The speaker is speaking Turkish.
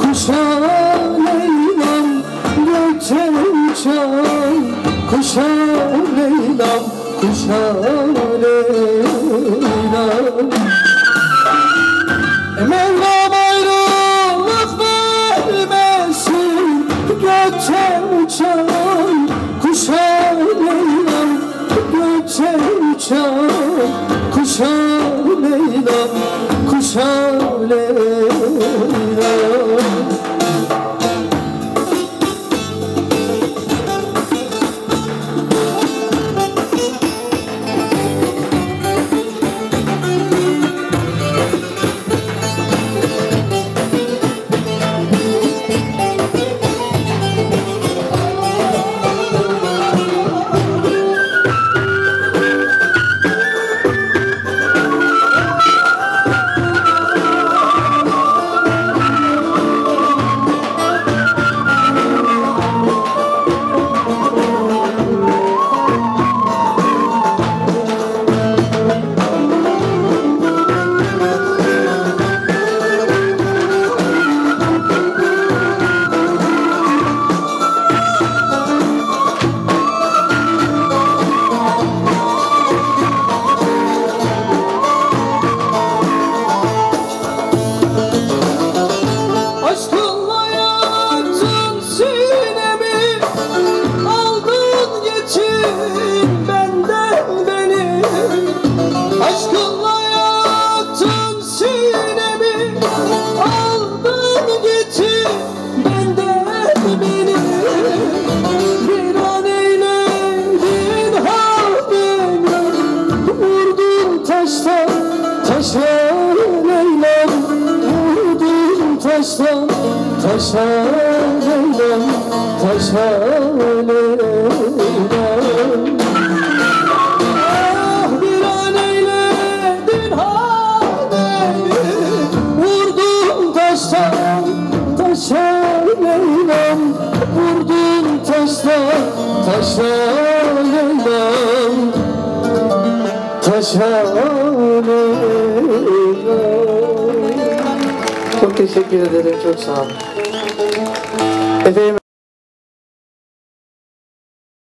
Kuşa Leyla'm Göçe uçar Kuşa Leyla'm Kuşa Leyla'm e Taştan taşa Leyla'm Vurdun taştan taşa Leyla'm Taşa Leyla'm Ah bir an eyledin ha beni Vurdun taştan taşa Leyla'm Vurdun taştan taşa Leyla'm Taşa Leyla'm Çok teşekkür ederim. Çok sağ olun. Efendim